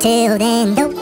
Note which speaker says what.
Speaker 1: Until then, though.